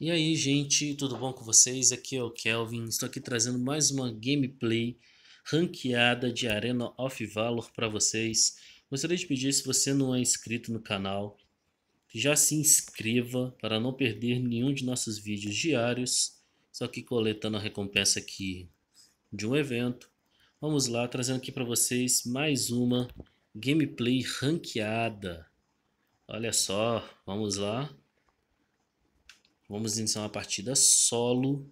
E aí, gente, tudo bom com vocês? Aqui é o Kelvin. Estou aqui trazendo mais uma gameplay ranqueada de Arena of Valor para vocês. Gostaria de pedir, se você não é inscrito no canal, já se inscreva para não perder nenhum de nossos vídeos diários. Só que coletando a recompensa aqui de um evento. Vamos lá, trazendo aqui para vocês mais uma gameplay ranqueada. Olha só, vamos lá. Vamos iniciar uma partida solo.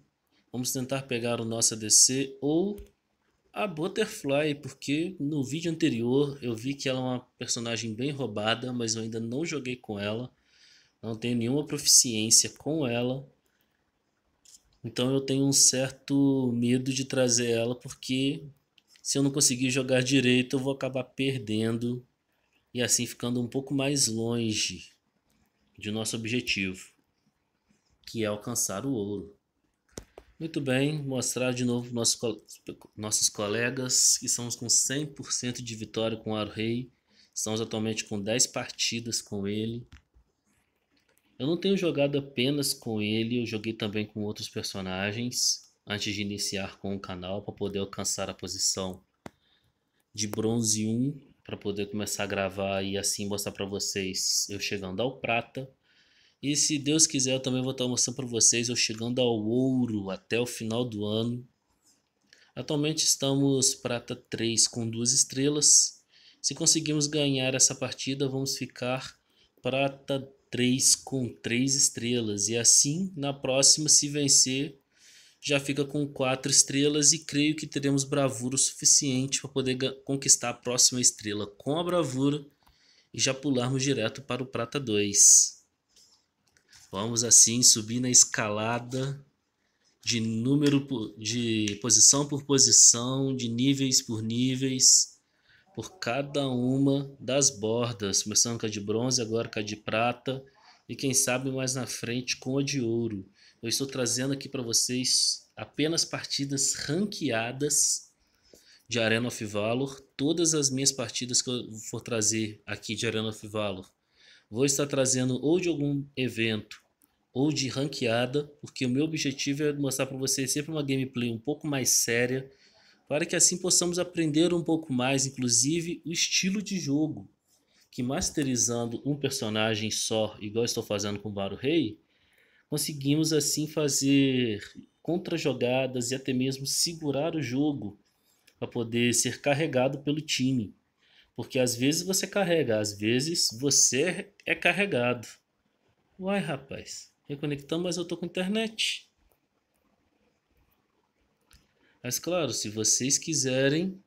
Vamos tentar pegar o nosso ADC ou a Butterfly, porque no vídeo anterior eu vi que ela é uma personagem bem roubada, mas eu ainda não joguei com ela. Não tenho nenhuma proficiência com ela. Então eu tenho um certo medo de trazer ela, porque se eu não conseguir jogar direito eu vou acabar perdendo e assim ficando um pouco mais longe de nosso objetivo que é alcançar o ouro. Muito bem, mostrar de novo nossos, nossos colegas que estamos com 100% de vitória com o Aro Rei. Estamos atualmente com 10 partidas com ele. Eu não tenho jogado apenas com ele, eu joguei também com outros personagens antes de iniciar com o canal para poder alcançar a posição de bronze 1 para poder começar a gravar e assim mostrar para vocês eu chegando ao prata. E se Deus quiser, eu também vou estar mostrando para vocês eu chegando ao ouro até o final do ano. Atualmente estamos prata 3 com duas estrelas. Se conseguirmos ganhar essa partida, vamos ficar prata 3 com 3 estrelas. E assim, na próxima, se vencer, já fica com 4 estrelas. E creio que teremos bravura o suficiente para poder conquistar a próxima estrela com a bravura e já pularmos direto para o prata 2. Vamos assim subir na escalada de número de posição por posição, de níveis por níveis, por cada uma das bordas, começando com a de bronze, agora com a de prata e quem sabe mais na frente com a de ouro. Eu estou trazendo aqui para vocês apenas partidas ranqueadas de Arena of Valor. Todas as minhas partidas que eu for trazer aqui de Arena of Valor Vou estar trazendo ou de algum evento ou de ranqueada, porque o meu objetivo é mostrar para vocês sempre uma gameplay um pouco mais séria, para que assim possamos aprender um pouco mais, inclusive o estilo de jogo, que masterizando um personagem só, igual estou fazendo com o Varo Rei, conseguimos assim fazer contra-jogadas e até mesmo segurar o jogo para poder ser carregado pelo time. Porque às vezes você carrega, às vezes você é carregado. Uai, rapaz, reconectando, mas eu tô com internet. Mas claro, se vocês quiserem,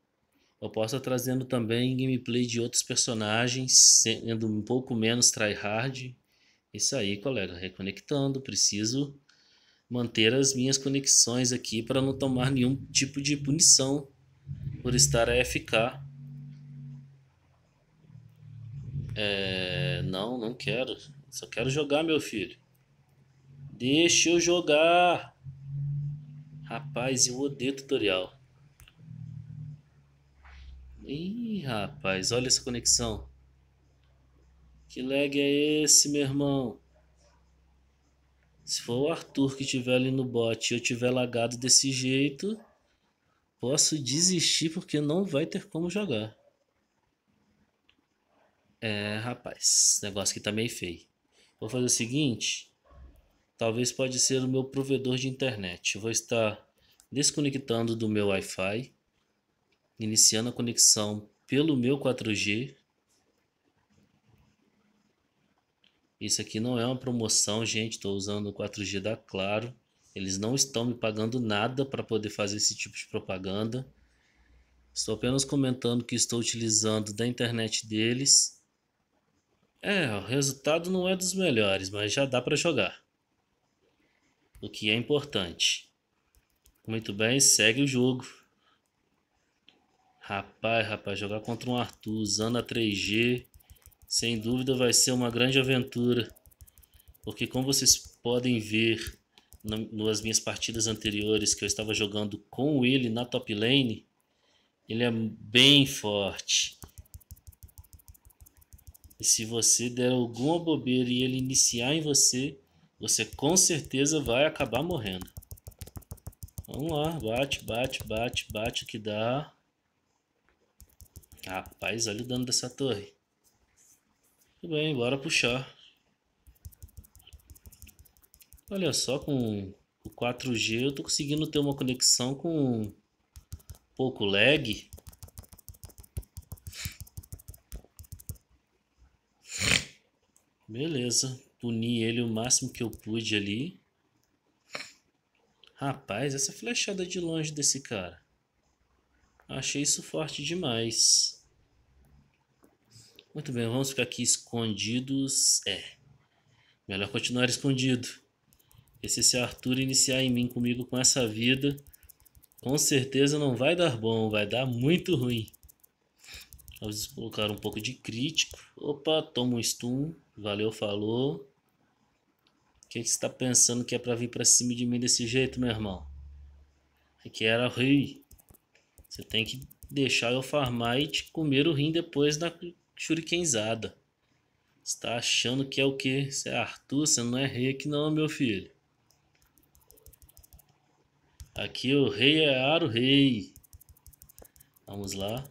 eu posso estar trazendo também gameplay de outros personagens, sendo um pouco menos tryhard. Isso aí, colega, reconectando, preciso manter as minhas conexões aqui para não tomar nenhum tipo de punição por estar AFK. É, não, não quero. Só quero jogar, meu filho. Deixa eu jogar. Rapaz, eu odeio tutorial. Ih, rapaz, olha essa conexão. Que lag é esse, meu irmão? Se for o Arthur que estiver ali no bot e eu tiver lagado desse jeito, posso desistir porque não vai ter como jogar. É, rapaz, negócio aqui tá meio feio. Vou fazer o seguinte. Talvez pode ser o meu provedor de internet. Eu vou estar desconectando do meu Wi-Fi. Iniciando a conexão pelo meu 4G. Isso aqui não é uma promoção, gente. Estou usando o 4G da Claro. Eles não estão me pagando nada para poder fazer esse tipo de propaganda. Estou apenas comentando que estou utilizando da internet deles é, o resultado não é dos melhores, mas já dá para jogar. O que é importante. Muito bem, segue o jogo. Rapaz, rapaz, jogar contra um Arthur usando a 3G, sem dúvida vai ser uma grande aventura. Porque como vocês podem ver nas minhas partidas anteriores que eu estava jogando com ele na top lane, ele é bem forte. E se você der alguma bobeira e ele iniciar em você, você com certeza vai acabar morrendo. Vamos lá, bate, bate, bate, bate o que dá. Rapaz, olha o dano dessa torre. Tudo bem, bora puxar. Olha só, com o 4G eu tô conseguindo ter uma conexão com pouco lag. Beleza, puni ele o máximo que eu pude ali. Rapaz, essa flechada de longe desse cara. Achei isso forte demais. Muito bem, vamos ficar aqui escondidos. É, melhor continuar escondido. E se esse Arthur iniciar em mim comigo com essa vida, com certeza não vai dar bom, vai dar muito ruim. Vamos colocar um pouco de crítico. Opa, toma um stun. Valeu, falou. O que, que você está pensando que é para vir para cima de mim desse jeito, meu irmão? Aqui era rei. Você tem que deixar eu farmar e te comer o rim depois da shurikenzada. Você tá achando que é o que? Você é Arthur, você não é rei aqui não, meu filho. Aqui o rei é Aro Rei. Vamos lá.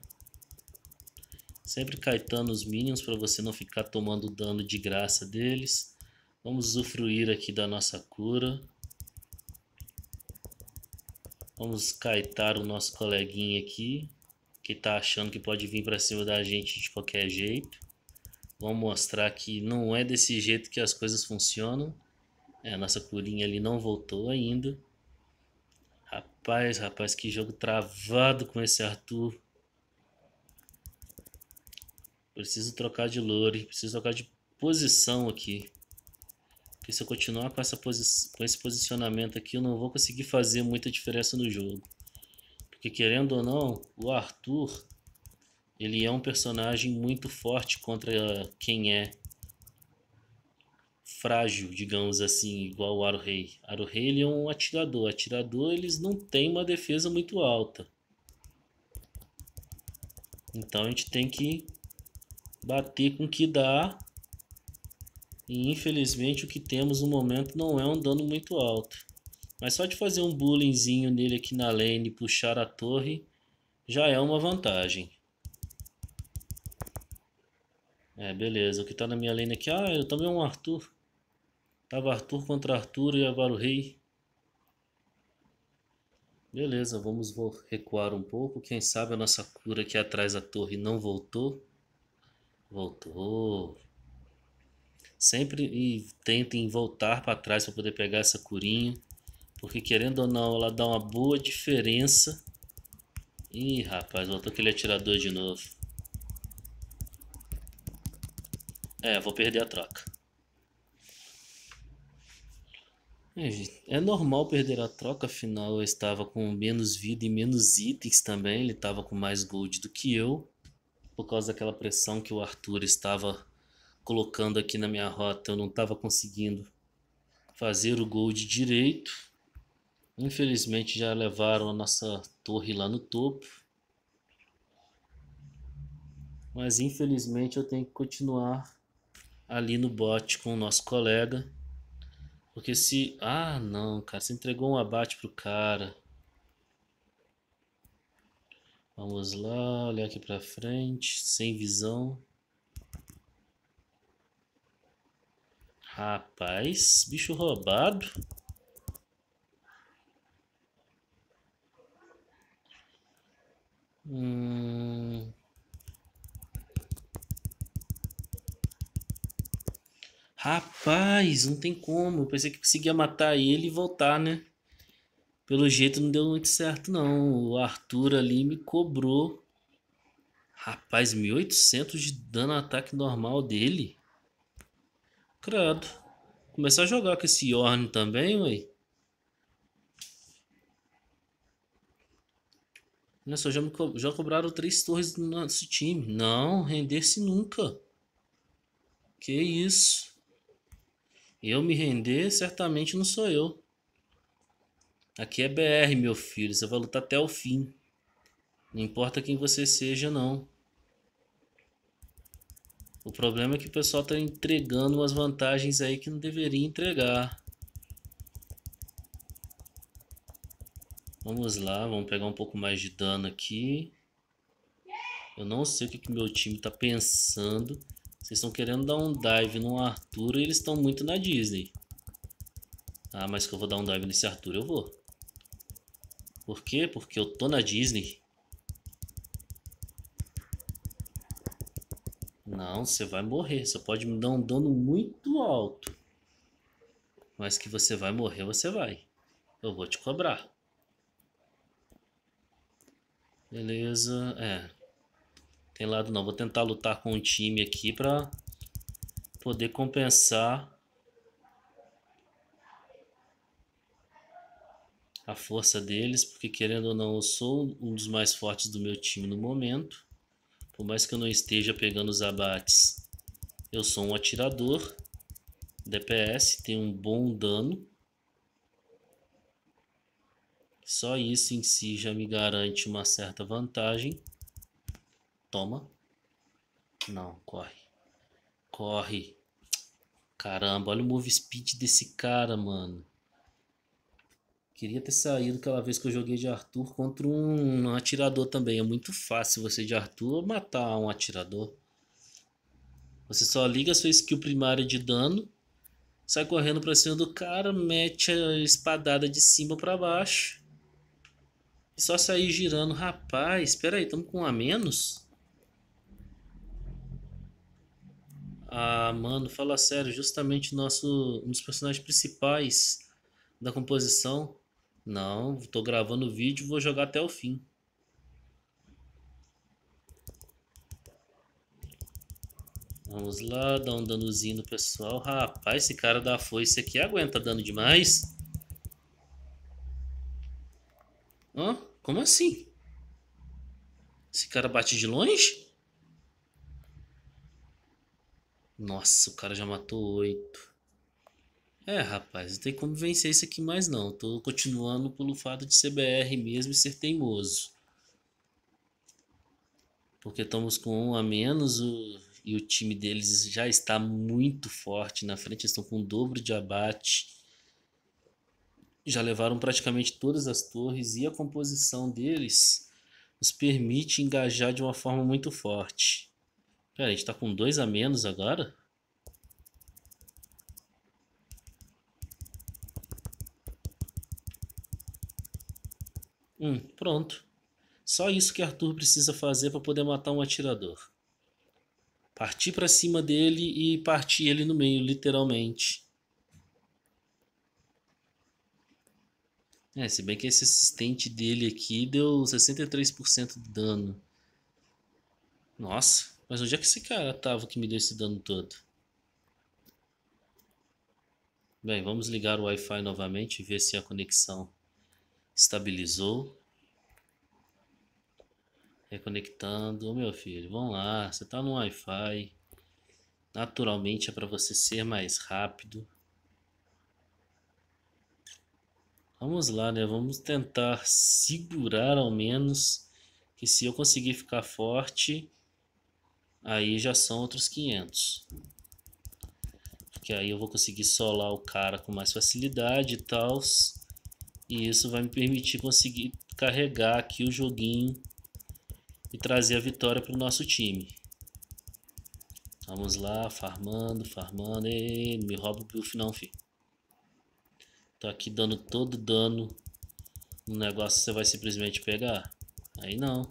Sempre caetando os minions para você não ficar tomando dano de graça deles. Vamos usufruir aqui da nossa cura. Vamos kaitar o nosso coleguinha aqui, que está achando que pode vir para cima da gente de qualquer jeito. Vamos mostrar que não é desse jeito que as coisas funcionam. É, a nossa curinha ali não voltou ainda. Rapaz, rapaz, que jogo travado com esse Arthur. Preciso trocar de lore, preciso trocar de posição aqui. Porque se eu continuar com, essa posi com esse posicionamento aqui, eu não vou conseguir fazer muita diferença no jogo. Porque querendo ou não, o Arthur, ele é um personagem muito forte contra quem é frágil, digamos assim, igual o Aro Rei. Aro Rei ele é um atirador. Atirador eles não têm uma defesa muito alta. Então a gente tem que bater com o que dá e infelizmente o que temos no momento não é um dano muito alto. Mas só de fazer um bullyingzinho nele aqui na lane e puxar a torre já é uma vantagem. É, beleza. O que tá na minha lane aqui... Ah, eu também um Arthur. Tava Arthur contra Arthur e agora o rei. Beleza, vamos recuar um pouco. Quem sabe a nossa cura aqui atrás da torre não voltou. Voltou. Sempre e tentem voltar para trás para poder pegar essa curinha. Porque querendo ou não, ela dá uma boa diferença. Ih, rapaz, voltou aquele atirador de novo. É, vou perder a troca. É, é normal perder a troca, afinal eu estava com menos vida e menos itens também. Ele estava com mais gold do que eu. Por causa daquela pressão que o Arthur estava colocando aqui na minha rota, eu não estava conseguindo fazer o gold direito. Infelizmente já levaram a nossa torre lá no topo. Mas infelizmente eu tenho que continuar ali no bot com o nosso colega. Porque se... Ah, não, cara. Você entregou um abate pro cara. Vamos lá, olhar aqui pra frente. Sem visão. Rapaz, bicho roubado. Hum... Rapaz, não tem como. Eu pensei que conseguia matar ele e voltar, né? Pelo jeito não deu muito certo, não. O Arthur ali me cobrou. Rapaz, 1800 de dano ataque normal dele. Credo. Começar a jogar com esse Yorn também, ué. Nossa, já, me co já cobraram três torres no nosso time. Não, render-se nunca. Que isso. Eu me render, certamente não sou eu. Aqui é BR, meu filho. Você vai lutar até o fim. Não importa quem você seja, não. O problema é que o pessoal tá entregando umas vantagens aí que não deveria entregar. Vamos lá, vamos pegar um pouco mais de dano aqui. Eu não sei o que, que meu time tá pensando. Vocês estão querendo dar um dive no Arthur e eles estão muito na Disney. Ah, mas que eu vou dar um dive nesse Arthur, eu vou. Por quê? Porque eu tô na Disney. Não, você vai morrer. Você pode me dar um dano muito alto. Mas que você vai morrer, você vai. Eu vou te cobrar. Beleza, é. Tem lado não. Vou tentar lutar com o time aqui pra poder compensar a força deles, porque querendo ou não, eu sou um dos mais fortes do meu time no momento. Por mais que eu não esteja pegando os abates, eu sou um atirador. DPS tem um bom dano. Só isso em si já me garante uma certa vantagem. Toma. Não, corre. Corre. Caramba, olha o move speed desse cara, mano. Queria ter saído aquela vez que eu joguei de Arthur contra um, atirador também. É muito fácil você de Arthur matar um atirador. Você só liga a sua skill primária de dano, sai correndo pra cima do cara, mete a espadada de cima para baixo. E só sair girando. Rapaz, espera aí, estamos com um a menos? Ah, mano, fala sério, justamente nosso, um dos personagens principais da composição não, tô gravando o vídeo vou jogar até o fim. Vamos lá, dar um danozinho no pessoal. Rapaz, esse cara da foice aqui aguenta dano demais. Hã? Como assim? Esse cara bate de longe? Nossa, o cara já matou oito. É, rapaz, não tem como vencer isso aqui mais não. Tô continuando pelo fato de ser BR mesmo e ser teimoso. Porque estamos com um a menos o, e o time deles já está muito forte na frente. Eles estão com o dobro de abate. Já levaram praticamente todas as torres e a composição deles nos permite engajar de uma forma muito forte. Pera, a gente está com dois a menos agora? Hum, pronto. Só isso que Arthur precisa fazer para poder matar um atirador. Partir para cima dele e partir ele no meio, literalmente. É, se bem que esse assistente dele aqui deu 63% de dano. Nossa, mas onde é que esse cara tava que me deu esse dano todo? Bem, vamos ligar o Wi-Fi novamente e ver se a conexão estabilizou. Reconectando. Ô, meu filho, vamos lá. Você está no Wi-Fi. Naturalmente é para você ser mais rápido. Vamos lá, né? Vamos tentar segurar ao menos. Que se eu conseguir ficar forte, aí já são outros 500. Porque aí eu vou conseguir solar o cara com mais facilidade e tal. E isso vai me permitir conseguir carregar aqui o joguinho e trazer a vitória para o nosso time. Vamos lá, farmando, farmando. E me rouba o buff não, filho. Tô aqui dando todo dano no negócio você vai simplesmente pegar. Aí não.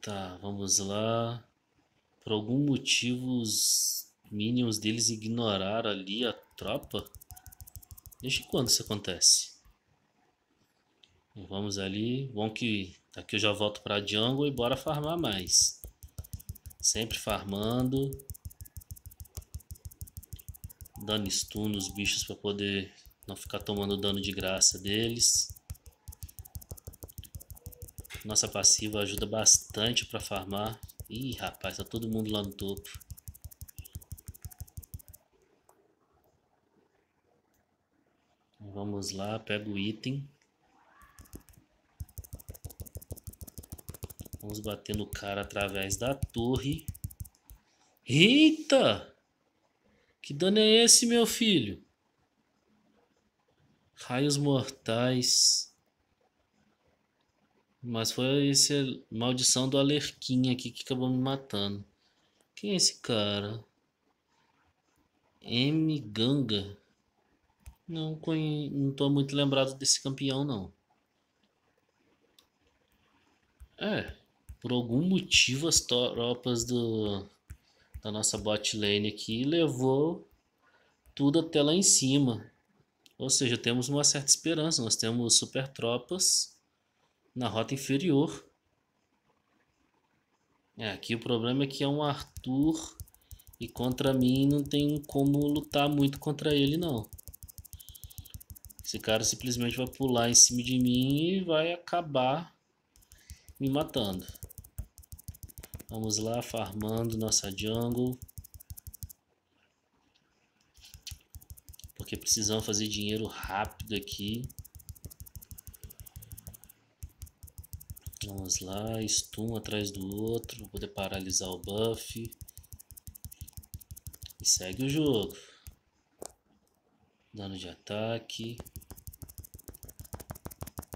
Tá, vamos lá. Por algum motivo os minions deles ignoraram ali a tropa? Desde quando isso acontece? Vamos ali. Bom que aqui eu já volto para jungle e bora farmar mais. Sempre farmando. Dando stun nos bichos para poder não ficar tomando dano de graça deles. Nossa passiva ajuda bastante para farmar. Ih, rapaz, tá todo mundo lá no topo. Vamos lá, pega o item. Vamos bater no cara através da torre. Eita! Que dano é esse, meu filho? Raios mortais. Mas foi essa maldição do Alerquinha aqui que acabou me matando. Quem é esse cara? M. Ganga. Não, não tô muito lembrado desse campeão, não. É, por algum motivo as tropas do, da nossa bot lane aqui levou tudo até lá em cima. Ou seja, temos uma certa esperança. Nós temos super tropas na rota inferior. É, aqui o problema é que é um Arthur e contra mim não tem como lutar muito contra ele não. Esse cara simplesmente vai pular em cima de mim e vai acabar me matando. Vamos lá, farmando nossa jungle. Porque precisamos fazer dinheiro rápido aqui. Vamos lá, stun atrás do outro, poder paralisar o buff. E segue o jogo. Dano de ataque.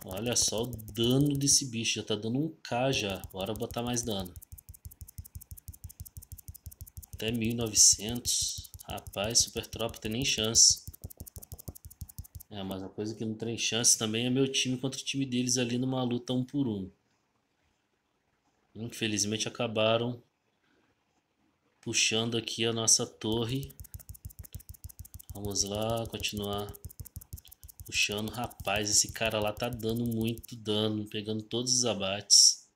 Olha só o dano desse bicho. Já tá dando um K já. Bora botar mais dano. Até 1900. Rapaz, Super Tropa tem nem chance. É, mas uma coisa que não tem chance também é meu time contra o time deles ali numa luta um por um. Infelizmente acabaram puxando aqui a nossa torre. Vamos lá, continuar puxando. Rapaz, esse cara lá tá dando muito dano, pegando todos os abates.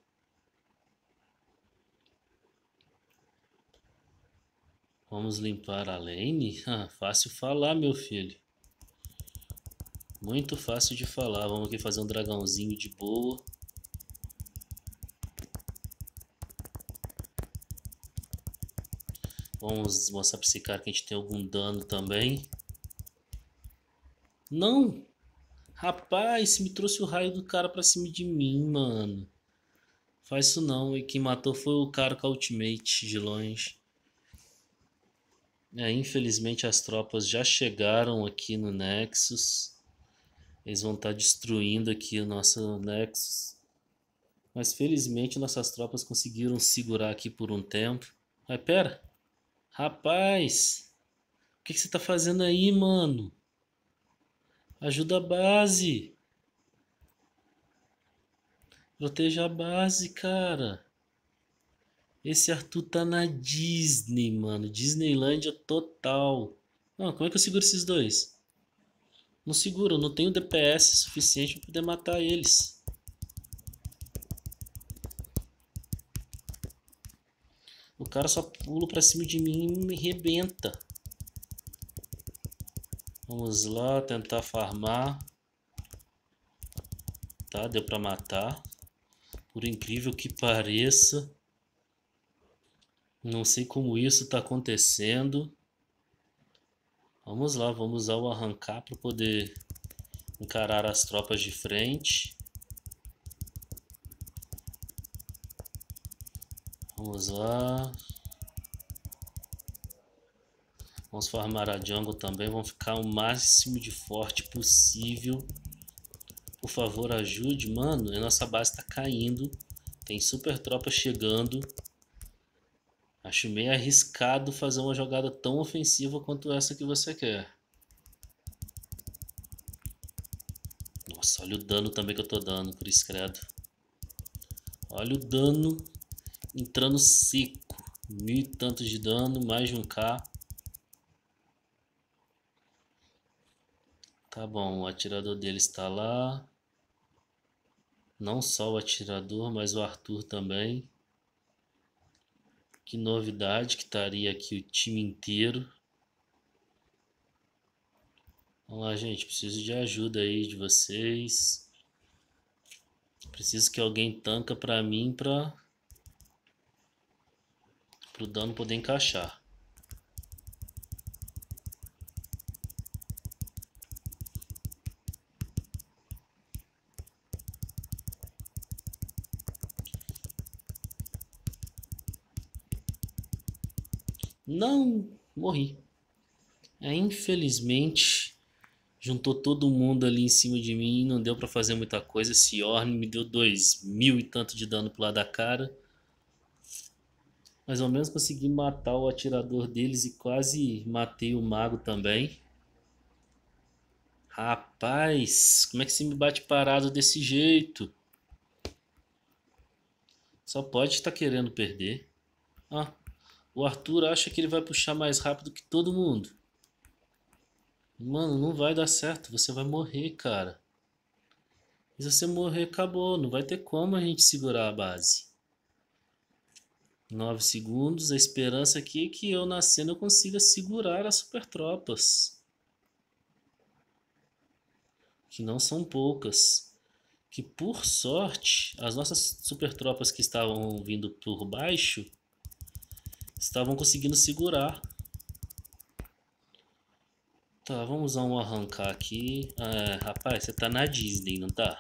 Vamos limpar a lane? Ah, fácil falar, meu filho. Muito fácil de falar. Vamos aqui fazer um dragãozinho de boa. Vamos mostrar para esse cara que a gente tem algum dano também. Não! Rapaz, me trouxe o raio do cara pra cima de mim, mano. Faz isso não. E quem matou foi o cara com a ultimate de longe. É, infelizmente as tropas já chegaram aqui no Nexus. Eles vão estar tá destruindo aqui o nosso Nexus. Mas felizmente nossas tropas conseguiram segurar aqui por um tempo. Mas pera. Rapaz. O que, que você tá fazendo aí, mano? Ajuda a base. Proteja a base, cara. Esse Arthur tá na Disney, mano. Disneylândia total. Não, como é que eu seguro esses dois? Não seguro, eu não tenho DPS suficiente para poder matar eles. O cara só pula pra cima de mim e me rebenta. Vamos lá, tentar farmar. Tá, deu pra matar. Por incrível que pareça. Não sei como isso está acontecendo. Vamos lá, vamos usar o arrancar para poder encarar as tropas de frente. Vamos lá. Vamos farmar a jungle também. Vamos ficar o máximo de forte possível. Por favor, ajude. Mano, a nossa base está caindo. Tem super tropa chegando. Acho meio arriscado fazer uma jogada tão ofensiva quanto essa que você quer. Nossa, olha o dano também que eu tô dando, por credo. Olha o dano entrando seco. Mil e tantos de dano, mais de um K. Tá bom, o atirador dele está lá. Não só o atirador, mas o Arthur também. Que novidade que estaria aqui o time inteiro. Vamos lá, gente. Preciso de ajuda aí de vocês. Preciso que alguém tanca para mim para o dano poder encaixar. Não, morri. É, infelizmente, juntou todo mundo ali em cima de mim, não deu para fazer muita coisa. Esse Orne me deu dois mil e tanto de dano pro lado da cara. Mais ou menos consegui matar o atirador deles e quase matei o mago também. Rapaz, como é que você me bate parado desse jeito? Só pode estar querendo perder. Ah, o Arthur acha que ele vai puxar mais rápido que todo mundo. Mano, não vai dar certo. Você vai morrer, cara. E se você morrer, acabou. Não vai ter como a gente segurar a base. 9 segundos. A esperança aqui é que eu na cena eu consiga segurar as super tropas. Que não são poucas. Que por sorte, as nossas super tropas que estavam vindo por baixo estavam conseguindo segurar. Tá, vamos usar um arrancar aqui. É, rapaz, você tá na Disney, não tá?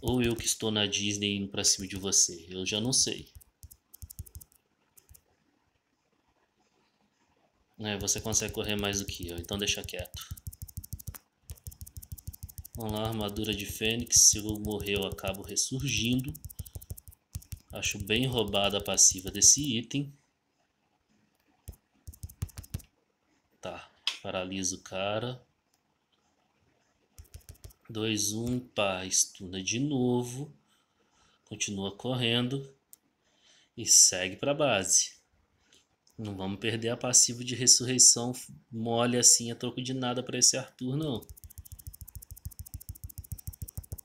Ou eu que estou na Disney indo pra cima de você? Eu já não sei. É, você consegue correr mais do que eu, então deixa quieto. Vamos lá, armadura de Fênix. Se eu morrer, eu acabo ressurgindo. Acho bem roubada a passiva desse item. Tá, paralisa o cara. 2, 1, um, pá, estuna de novo. Continua correndo. E segue para base. Não vamos perder a passiva de ressurreição mole assim a troco de nada para esse Arthur, não.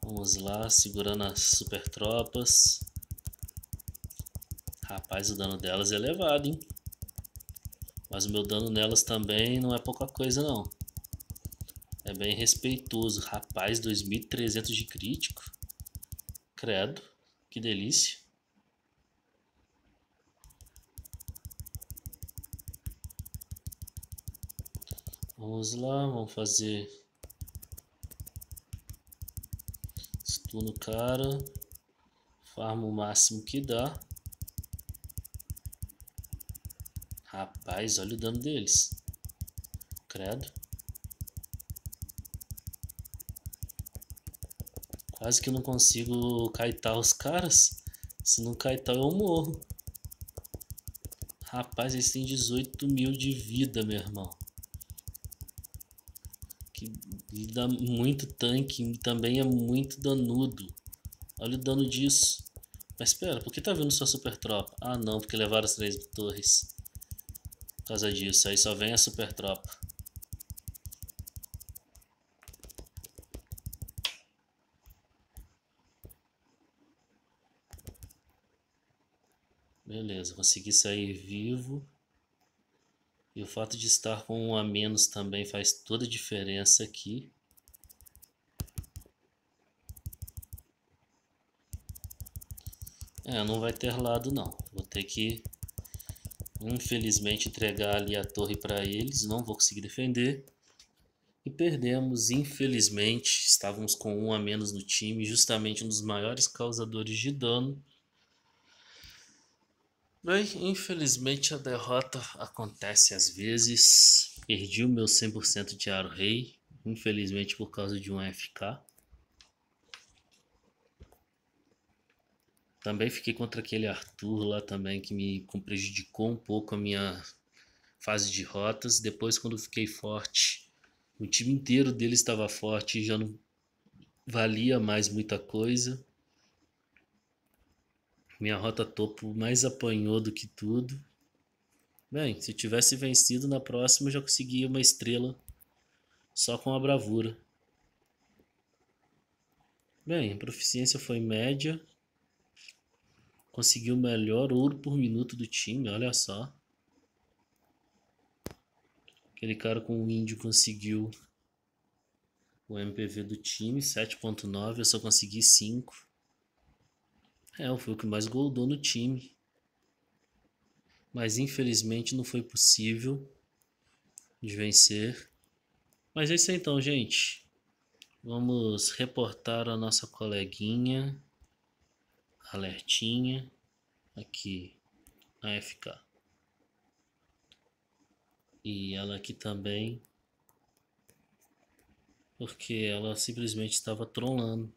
Vamos lá, segurando as super tropas. Rapaz, o dano delas é elevado, hein? Mas o meu dano nelas também não é pouca coisa, não. É bem respeitoso. Rapaz, 2.300 de crítico. Credo. Que delícia. Vamos lá, vamos fazer stun no cara. Farma o máximo que dá. Rapaz, olha o dano deles. Credo. Quase que eu não consigo kaitar os caras. Se não kaitar eu morro. Rapaz, eles têm 18 mil de vida, meu irmão. Que dá muito tanque e também é muito danudo. Olha o dano disso. Mas espera, por que tá vindo sua super tropa? Ah não, porque levaram as três torres. Por causa disso, aí só vem a super tropa. Beleza, consegui sair vivo. E o fato de estar com um a menos também faz toda a diferença aqui. É, não vai ter lado não. Vou ter que, infelizmente, entregar ali a torre para eles. Não vou conseguir defender. E perdemos, infelizmente. Estávamos com um a menos no time, justamente um dos maiores causadores de dano. Bem, infelizmente a derrota acontece às vezes. Perdi o meu 100% de Aro Rei, infelizmente por causa de um FK. Também fiquei contra aquele Arthur lá também que me prejudicou um pouco a minha fase de rotas. Depois quando fiquei forte, o time inteiro dele estava forte e já não valia mais muita coisa. Minha rota topo mais apanhou do que tudo. Bem, se tivesse vencido na próxima, eu já conseguia uma estrela só com a bravura. Bem, a proficiência foi média. Conseguiu o melhor ouro por minuto do time, olha só. Aquele cara com o índio conseguiu o MPV do time, 7.9, eu só consegui 5. É, foi o que mais goldou no time. Mas infelizmente não foi possível de vencer. Mas é isso aí então, gente. Vamos reportar a nossa coleguinha. Alertinha. Aqui. AFK. E ela aqui também, porque ela simplesmente estava trolando.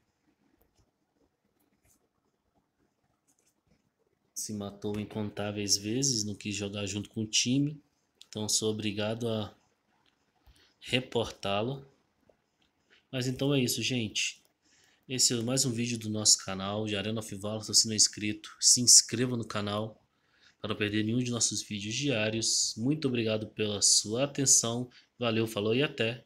Se matou incontáveis vezes, não quis jogar junto com o time. Então sou obrigado a reportá-la. Mas então é isso, gente. Esse é mais um vídeo do nosso canal de Arena of. Se você não é inscrito, se inscreva no canal para não perder nenhum de nossos vídeos diários. Muito obrigado pela sua atenção. Valeu, falou e até.